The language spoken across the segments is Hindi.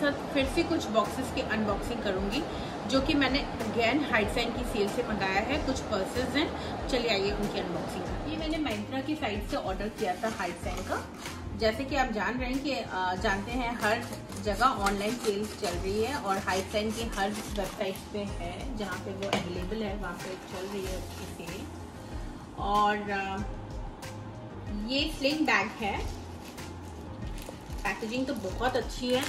साथ फिर से कुछ बॉक्सेस की अनबॉक्सिंग करूँगी, जो कि मैंने अगेन हाइट साइन की सेल से मंगाया है। कुछ पर्सेज हैं। चलिए आइए उनकी अनबॉक्सिंग ये मैंने महिंद्रा की साइड से ऑर्डर किया था हाइट साइन का। जैसे कि आप जान रहे हैं कि जानते हैं, हर जगह ऑनलाइन सेल्स चल रही है और हाइट साइन की हर वेबसाइट पे है, जहाँ पे वो अवेलेबल है, वहाँ पे चल रही है उसकी सेल और ये स्लिंग बैग है। पैकेजिंग तो बहुत अच्छी है।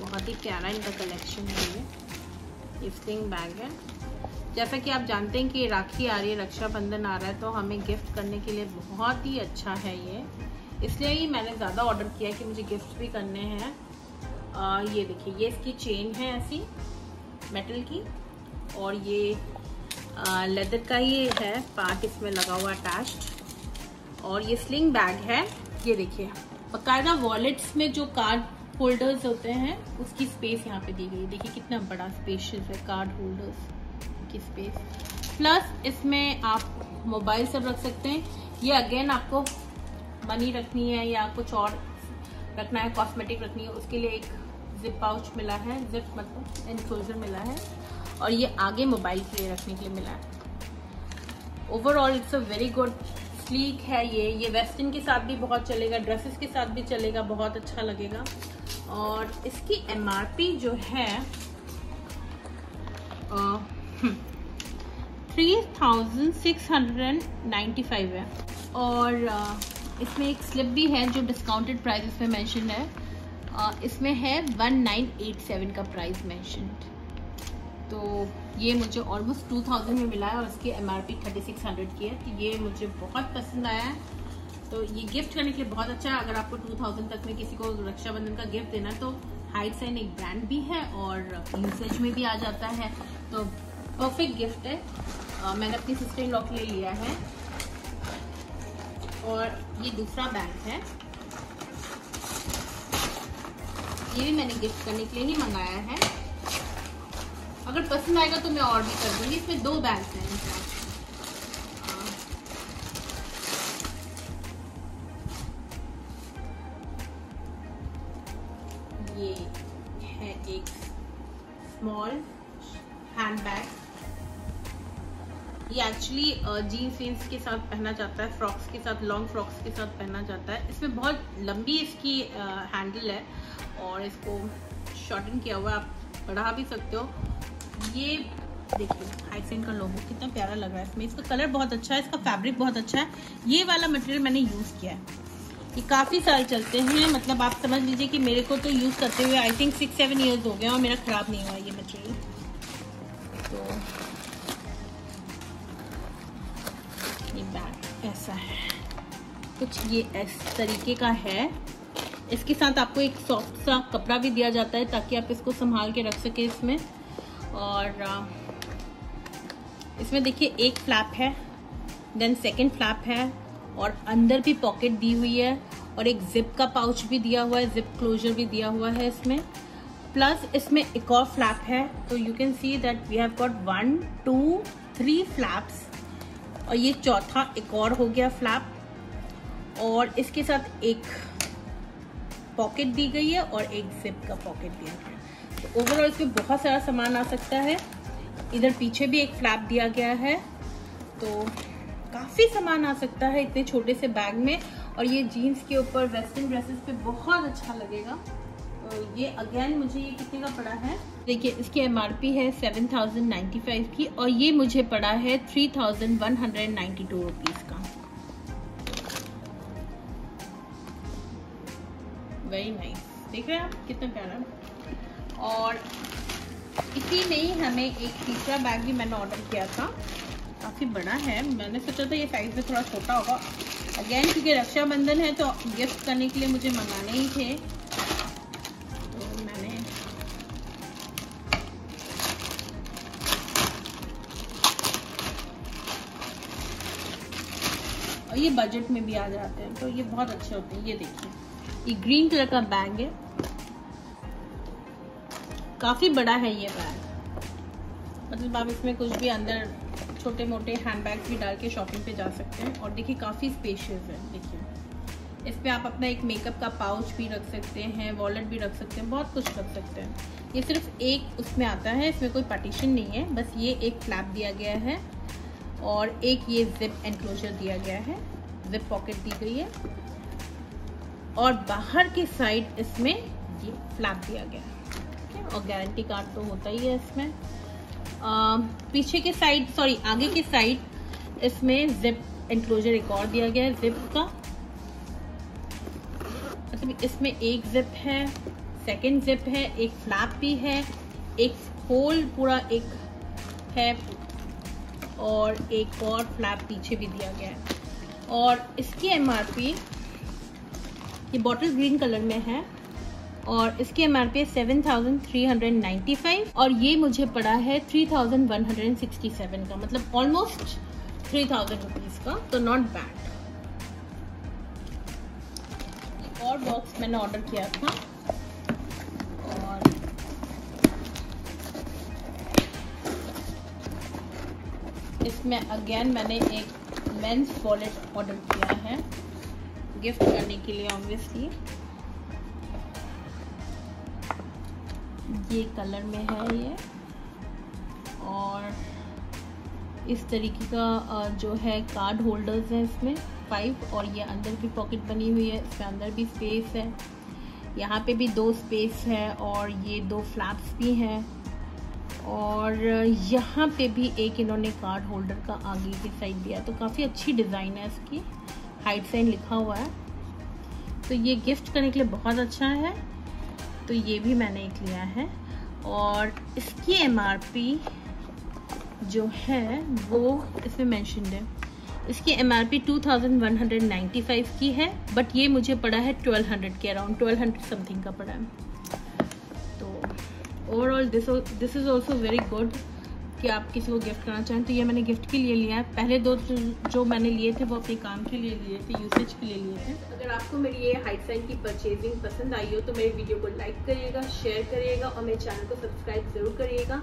बहुत ही प्यारा इनका कलेक्शन है ये। स्टिंग बैग है। जैसा कि आप जानते हैं कि राखी आ रही है, रक्षाबंधन आ रहा है तो हमें गिफ्ट करने के लिए बहुत ही अच्छा है ये। इसलिए ही मैंने ज़्यादा ऑर्डर किया कि मुझे गिफ्ट भी करने हैं। ये देखिए, ये इसकी चेन है ऐसी मेटल की, और ये लेदर का ही है पार्ट इसमें लगा हुआ अटैच और ये स्लिंग बैग है, ये देखिए। बकायदा वॉलेट्स में जो कार्ड होल्डर्स होते हैं, उसकी स्पेस यहाँ पे दी गई। है देखिए कितना बड़ा स्पेशियस है कार्ड होल्डर्स की स्पेस प्लस इसमें आप मोबाइल सब रख सकते हैं। ये अगेन आपको मनी रखनी है या कुछ और रखना है कॉस्मेटिक रखनी है, उसके लिए एक जिप पाउच मिला है। जिप मतलब इनक्लोजर मिला है। और ये आगे मोबाइल के लिए रखने के लिए मिला है। Overall it's a very good sleek है ये। ये वेस्टर्न के साथ भी बहुत चलेगा ड्रेसेस के साथ भी चलेगा बहुत अच्छा लगेगा। और इसकी एमआरपी जो है three thousand six hundred and ninety five है। और uh, इसमें एक स्लिप भी है जो डिस्काउंटेड प्राइस इसमें मेंशन है। uh, इसमें है वन नाइन एट सेवन का प्राइस मेंशन तो ये मुझे ऑलमोस्ट टू थाउज़ेंड में मिला है और इसकी M R P thirty six hundred की है। तो ये मुझे बहुत पसंद आया है। तो ये गिफ्ट करने के लिए बहुत अच्छा है। अगर आपको टू थाउज़ेंड तक में किसी को रक्षाबंधन का गिफ्ट देना तो हाइट साइन एक ब्रांड भी है और यूसेज में भी आ जाता है। तो परफेक्ट गिफ्ट है। आ, मैंने अपनी सिस्टर इन लॉ के लिए लिया है। और ये दूसरा बैग है। ये भी मैंने गिफ्ट करने के लिए ही मंगाया है। अगर पसंद आएगा तो मैं और भी कर दूँगी। इसमें दो बैग्स हैं। ये है एक स्मॉल ये एक्चुअली जीन्स वीन्स के साथ पहना जाता है फ्रॉक्स के साथ लॉन्ग फ्रॉक्स के साथ पहना जाता है। इसमें बहुत लंबी इसकी हैंडल है और इसको शॉर्टन किया हुआ आप बढ़ा भी सकते हो। ये देखिए हाइसेन का लोगो कितना प्यारा लग रहा है इसमें। इसका कलर बहुत अच्छा है, इसका फैब्रिक बहुत अच्छा है। ये वाला मटेरियल मैंने यूज़ किया है। ये काफ़ी साल चलते हैं मतलब आप समझ लीजिए कि मेरे को तो यूज़ करते हुए I think six seven years हो गया और मेरा ख़राब नहीं हुआ ये मटेरियल तो ये बैग ऐसा है। कुछ ये इस तरीके का है। इसके साथ आपको एक सॉफ्ट सा कपड़ा भी दिया जाता है ताकि आप इसको संभाल के रख सके इसमें। और इसमें देखिए एक फ्लैप है देन सेकंड फ्लैप है, और अंदर भी पॉकेट दी हुई है, और एक जिप का पाउच भी दिया हुआ है जिप क्लोजर भी दिया हुआ है इसमें। प्लस इसमें एक और फ्लैप है तो you can see that we have got one two three flaps और ये चौथा एक और हो गया फ्लैप और इसके साथ एक पॉकेट दी गई है, और एक जिप का पॉकेट दिया गया है। तो ओवरऑल इसमें बहुत सारा सामान आ सकता है। इधर पीछे भी एक फ्लैप दिया गया है। तो काफ़ी सामान आ सकता है इतने छोटे से बैग में। और ये जीन्स के ऊपर वेस्टर्न ड्रेसेस पे बहुत अच्छा लगेगा। तो ये अगेन मुझे ये कितने का पड़ा है? देखिए, इसकी एमआरपी है सेवन थाउज़ेंड नाइन्टी फाइव की और ये मुझे पड़ा है थ्री थाउज़ेंड का। वेरी नाइस देख रहे हैं आप? कितना प्यारा। और इसी में ही हमें एक तीसरा बैग भी मैंने ऑर्डर किया था। काफ़ी बड़ा है। मैंने सोचा था ये साइज़ में थोड़ा छोटा होगा। अगेन क्योंकि रक्षाबंधन है तो गिफ्ट करने के लिए मुझे मंगाने ही थे। तो मैंने और ये बजट में भी आ जाते हैं। तो ये बहुत अच्छे होते हैं। ये देखिए। ये ग्रीन कलर का बैग है। काफ़ी बड़ा है ये बैग। मतलब आप इसमें कुछ भी अंदर छोटे मोटे हैंड बैग भी डाल के शॉपिंग पे जा सकते हैं। और देखिए, काफ़ी स्पेशियस है, देखिए। इस पर आप अपना एक मेकअप का पाउच भी रख सकते हैं वॉलेट भी रख सकते हैं, बहुत कुछ रख सकते हैं। ये सिर्फ़ एक उसमें आता है, इसमें कोई पार्टीशन नहीं है, बस ये एक फ्लैप दिया गया है और एक ये जिप एनक्लोजर दिया गया है। जिप पॉकेट दी गई है। और बाहर की साइड इसमें ये फ्लैप दिया गया है। और गारंटी कार्ड तो होता ही है इसमें। आ, पीछे के साइड सॉरी आगे की साइड इसमें जिप एनक्लोजर एक और दिया गया है जिप का। मतलब इसमें एक जिप है सेकंड जिप है एक फ्लैप भी है एक होल पूरा एक है और एक और फ्लैप पीछे भी दिया गया है। और इसकी एमआरपी ये बॉटल ग्रीन कलर में है। और इसकी एम आर पी फाइव और ये मुझे पड़ा है three thousand one hundred sixty seven का मतलब ऑलमोस्ट थ्री थाउज़ेंड रुपीज़ का तो नॉट बैड और बॉक्स मैंने ऑर्डर किया था और इसमें अगेन मैंने एक मेंस वॉलेट ऑर्डर किया है गिफ्ट करने के लिए ऑब्वियसली ये कलर में है ये। और इस तरीके का जो है कार्ड होल्डर्स हैं इसमें फाइव और ये अंदर भी पॉकेट बनी हुई है, इसके अंदर भी स्पेस है। यहाँ पे भी दो स्पेस है, और ये दो फ्लैप्स भी हैं। और यहाँ पे भी एक इन्होंने कार्ड होल्डर का आगे की साइड दिया तो काफ़ी अच्छी डिज़ाइन है इसकी। हाइट साइन लिखा हुआ है। तो ये गिफ्ट करने के लिए बहुत अच्छा है। तो ये भी मैंने एक लिया है और इसकी एमआरपी जो है वो इसमें मैंशन है। इसकी एम आर पी की है बट ये मुझे पड़ा है ट्वेल्व हंड्रेड के अराउंड ट्वेल्व हंड्रेड समथिंग का पड़ा है। तो overall this this is also very good कि आप किसी को गिफ्ट करना चाहें तो ये मैंने गिफ्ट के लिए लिया है। पहले दो जो मैंने लिए थे, वो अपने काम के लिए लिए थे यूसेज के लिए लिए थे। अगर आपको मेरी ये हाइट साइन की परचेजिंग पसंद आई हो तो मेरे वीडियो को लाइक करिएगा शेयर करिएगा, और मेरे चैनल को सब्सक्राइब ज़रूर करिएगा।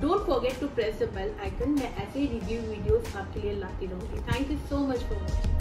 Don't forget to press the bell icon मैं ऐसे ही रिव्यू वीडियोज़ आपके लिए लाती रहूँगी। Thank you so much for watching